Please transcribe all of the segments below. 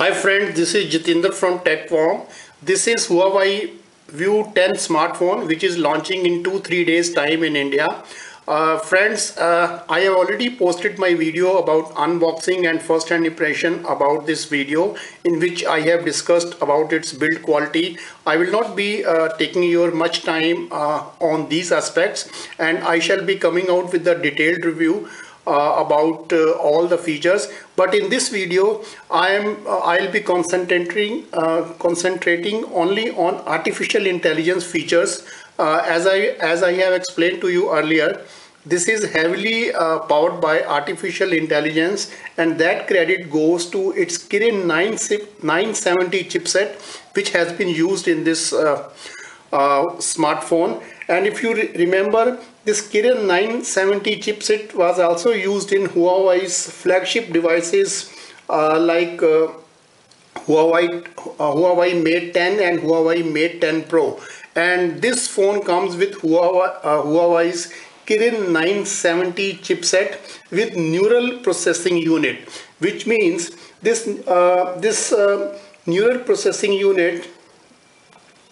Hi friends, this is Jitinder from TechVorm. This is Huawei View 10 smartphone which is launching in 2-3 days time in India. Uh, friends, uh, I have already posted my video about unboxing and first hand impression about this video in which I have discussed about its build quality. I will not be uh, taking your much time uh, on these aspects and I shall be coming out with the detailed review uh, about uh, all the features. But in this video I am uh, I'll be concentrating concentrating only on artificial intelligence features. As I as I have explained to you earlier this is heavily uh, powered by artificial intelligence and that credit goes to its Kirin 970 chipset which has been used in this uh, uh, smartphone. And if you re remember this Kirin 970 chipset was also used in Huawei's flagship devices uh, like uh, Huawei, uh, Huawei Mate 10 and Huawei Mate 10 Pro. And this phone comes with Huawei, uh, Huawei's Kirin 970 chipset with neural processing unit, which means this, uh, this uh, neural processing unit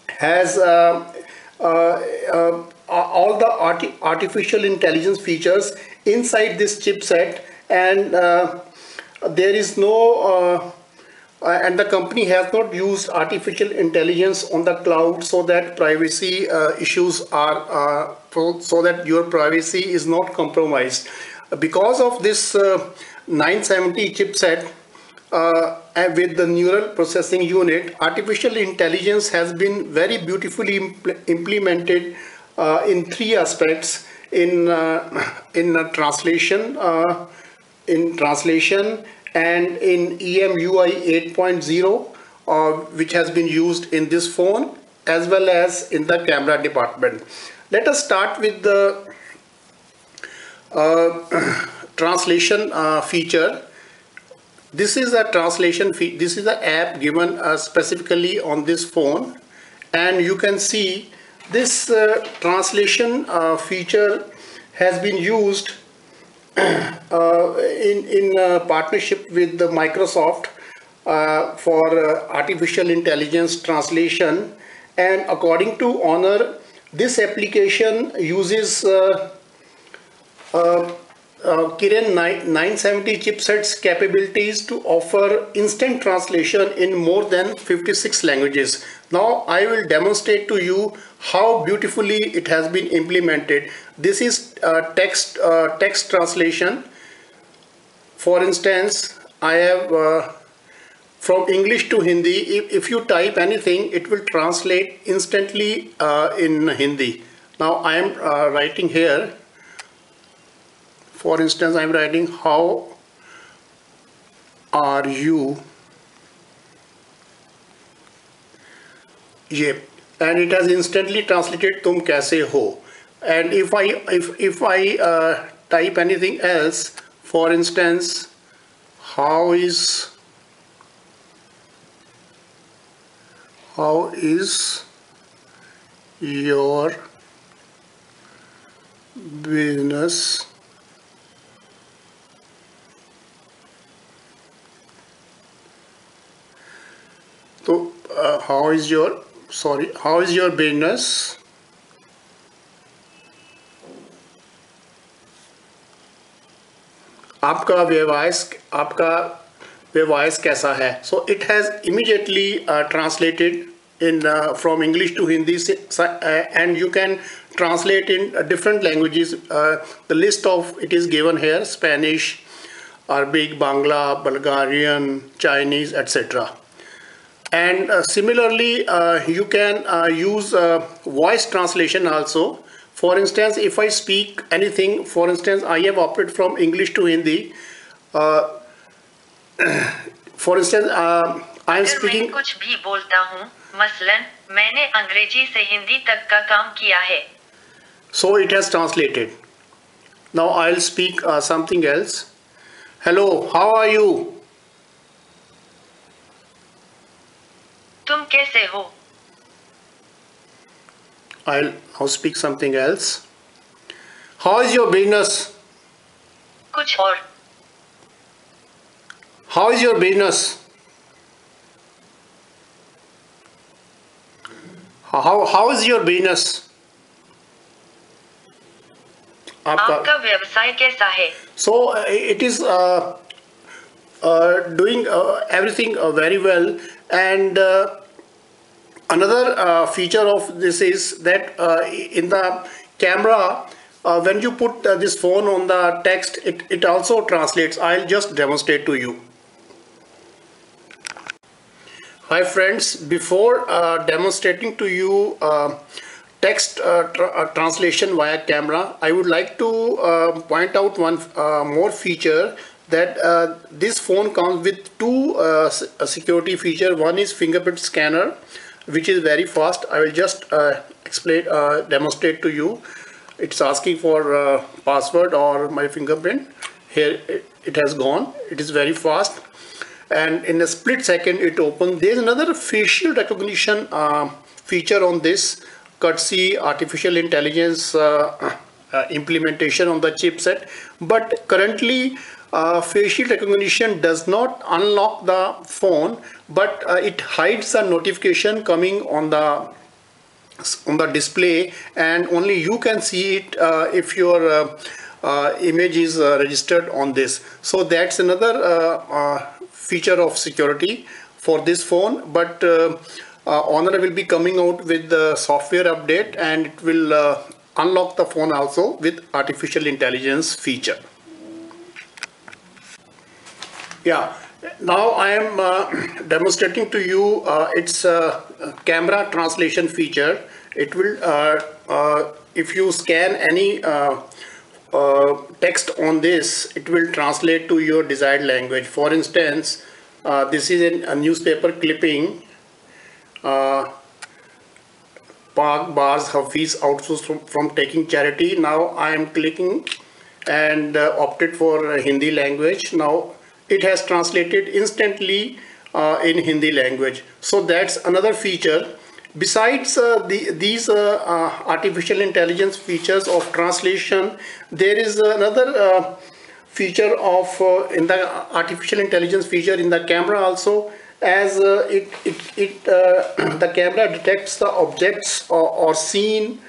has uh, uh, all the arti artificial intelligence features inside this chipset and uh, there is no uh, uh, and the company has not used artificial intelligence on the cloud so that privacy uh, issues are uh, so that your privacy is not compromised. Because of this 970 chipset uh, with the neural processing unit, artificial intelligence has been very beautifully impl implemented uh, in three aspects in uh, in translation uh, in translation and in EMUI 8.0 uh, which has been used in this phone as well as in the camera department. Let us start with the uh, translation uh, feature. This is a translation this is an app given specifically on this phone and you can see this uh, translation uh, feature has been used uh, in, in uh, partnership with the Microsoft uh, for uh, artificial intelligence translation. And according to Honor this application uses uh, Kirin 970 chipset's capabilities to offer instant translation in more than 56 languages. Now I will demonstrate to you how beautifully it has been implemented. This is uh, text uh, text translation. For instance, I have uh, from English to Hindi. If, if you type anything, it will translate instantly uh, in Hindi. Now I am uh, writing here for instance I am writing how are you? Yep. And it has instantly translated tum kaise ho and if I if, if I uh, type anything else for instance how is how is your business? So uh, how is your sorry how is your business? आपका व्यवसाय आपका व्यवसाय कैसा है so it has immediately translated in uh, from English to Hindi uh, and you can translate in uh, different languages. Uh, the list of it is given here Spanish, Arabic, Bangla, Bulgarian, Chinese, etc and uh, similarly uh, you can uh, use uh, voice translation also for instance if I speak anything for instance I have opted from English to Hindi uh, for instance uh, I am speaking कुछ भी बोलता हूँ मसलन मैंने अंग्रेजी से हिंदी तक का काम किया है so it has translated now I'll speak something else hello how are you 계세요? I'll, now speak something else. How is your business? 구절. How is your business? How, how is your business? आपका व्यवसाय कैसा है? So uh, it is uh, uh, doing uh, everything uh, very well and another uh, feature of this is that uh, in the camera uh, when you put this phone on the text it, it also translates. I'll just demonstrate to you. Hi friends. Before uh, demonstrating to you uh, text uh, tr- uh, translation via camera i would like to point out one more feature that this phone comes with two security feature. One is fingerprint scanner which is very fast. I will just uh, explain uh, demonstrate to you. It's asking for uh, password or my fingerprint. Here it, has gone. It is very fast. And in a split second it opens there's another facial recognition uh, feature on this. Courtesy artificial intelligence uh, uh, implementation on the chipset. But currently uh, facial recognition does not unlock the phone but uh, it hides the notification coming on the on the display and only you can see it uh, if your uh, uh, image is uh, registered on this. So that's another feature of security for this phone but honor will be coming out with the software update and it will unlock the phone also with artificial intelligence feature yeah, now I am uh, demonstrating to you uh, its uh, camera translation feature. It will, uh, uh, if you scan any uh, text on this, it will translate to your desired language. For instance, this is an- a newspaper clipping. Uh, Park bars Hafiz outsourced from, from taking charity. Now I am clicking and opted for Hindi language. Now it has translated instantly uh, in Hindi language. So that's another feature. Besides uh, the, these uh, uh, artificial intelligence features of translation, there is another uh, feature of uh, in the artificial intelligence feature in the camera also as it it, it the camera detects the objects or, or scene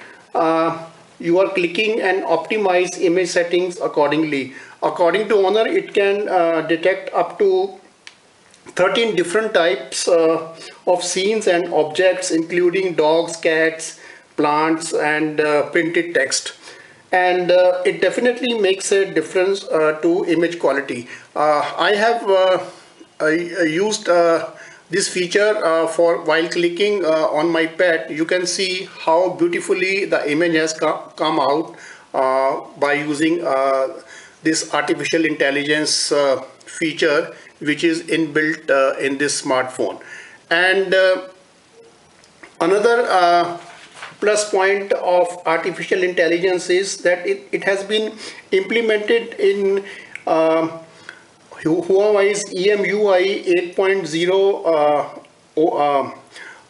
you are clicking and optimize image settings accordingly according to honor it can uh, detect up to 13 different types uh, of scenes and objects including dogs cats plants and uh, printed text. And uh, it definitely makes a difference uh, to image quality. I have I, used this feature uh, for while clicking uh, on my pet you can see how beautifully the image has co- come out uh, by using this artificial intelligence uh, feature which is inbuilt uh, in this smartphone. And uh, another uh, plus point of artificial intelligence is that it, it has been implemented in um, Huawei's EMUI 8.0 uh, um,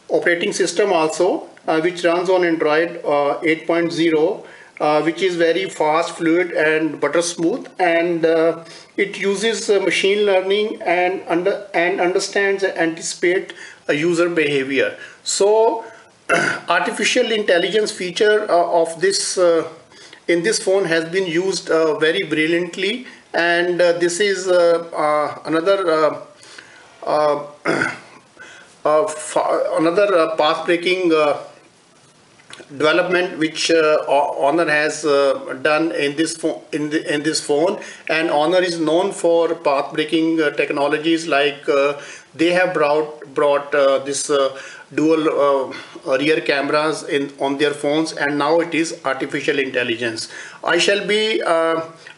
operating system also, uh, which runs on Android uh, 8.0, uh, which is very fast, fluid, and butter smooth, and uh, it uses uh, machine learning and under and understands and anticipate user behavior. So, artificial intelligence feature uh, of this uh, in this phone has been used very brilliantly and this is another another path breaking development which uh, honor has uh, done in this phone in, the, in this phone. And honor is known for path breaking uh, technologies like uh, they have brought brought uh, this uh, dual rear cameras in on their phones and now it is artificial intelligence. I shall be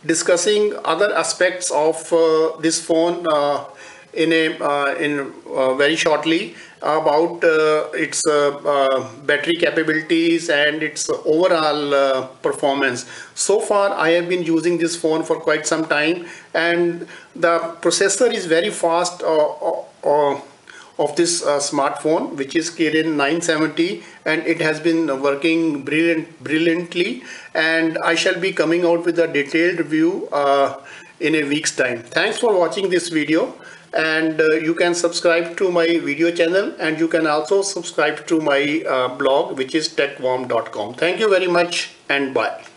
discussing other aspects of this phone in a uh, in uh, very shortly about uh, its uh, uh, battery capabilities and its overall performance. So far, I have been using this phone for quite some time, and the processor is very fast. Of this smartphone which is Kirin 970 and it has been working brilliant brilliantly and I shall be coming out with a detailed review in a week's time. Thanks for watching this video and uh, you can subscribe to my video channel and you can also subscribe to my uh, blog which is techvorm.com. Thank you very much and bye.